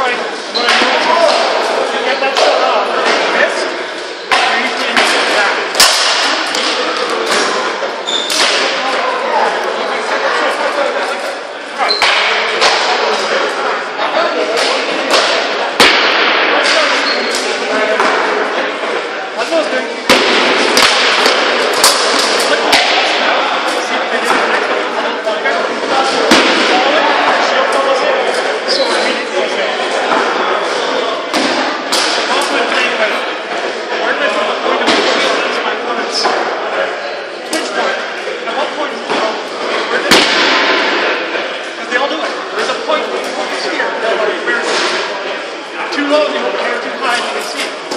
trying, what I know low, they care too high, they see.